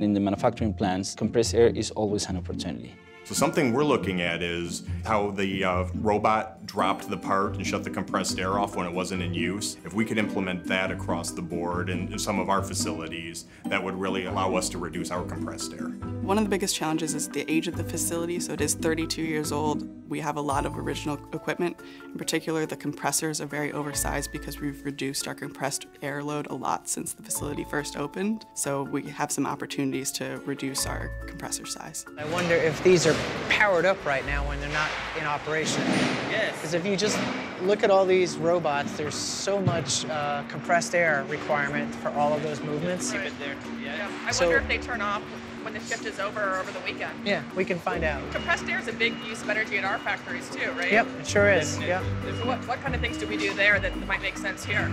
In the manufacturing plants, compressed air is always an opportunity. So something we're looking at is how the uh, robot dropped the part and shut the compressed air off when it wasn't in use. If we could implement that across the board in, in some of our facilities, that would really allow us to reduce our compressed air. One of the biggest challenges is the age of the facility, so it is 32 years old. We have a lot of original equipment. In particular, the compressors are very oversized because we've reduced our compressed air load a lot since the facility first opened. So we have some opportunities to reduce our compressor size. I wonder if these are powered up right now when they're not in operation. Yes. Because if you just look at all these robots, there's so much uh, compressed air requirement for all of those movements. Keep it there. Yeah. Yeah. I So- wonder if they turn off when the shift is over or over the weekend. Yeah, we can find out. Compressed air is a big use of energy in our factories too, right? Yep, it sure is. Yep. So what, what kind of things do we do there that might make sense here?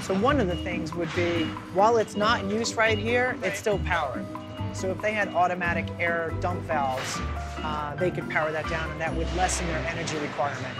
So one of the things would be, while it's not in use right here, it's still powered. So if they had automatic air dump valves, uh, they could power that down and that would lessen their energy requirement.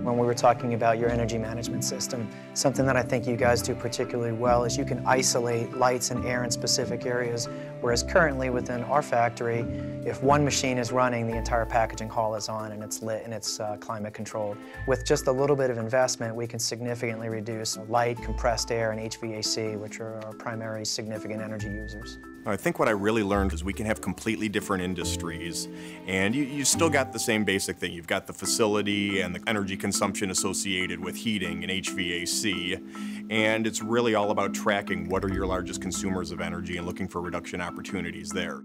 When we were talking about your energy management system, something that I think you guys do particularly well is you can isolate lights and air in specific areas, whereas currently within our factory, if one machine is running, the entire packaging hall is on and it's lit and it's uh, climate controlled. With just a little bit of investment, we can significantly reduce light, compressed air, and HVAC, which are our primary significant energy users. I think what I really learned is we can have completely different industries, and you, you still got the same basic thing. You've got the facility and the energy consumption associated with heating and HVAC, and it's really all about tracking what are your largest consumers of energy and looking for reduction opportunities there.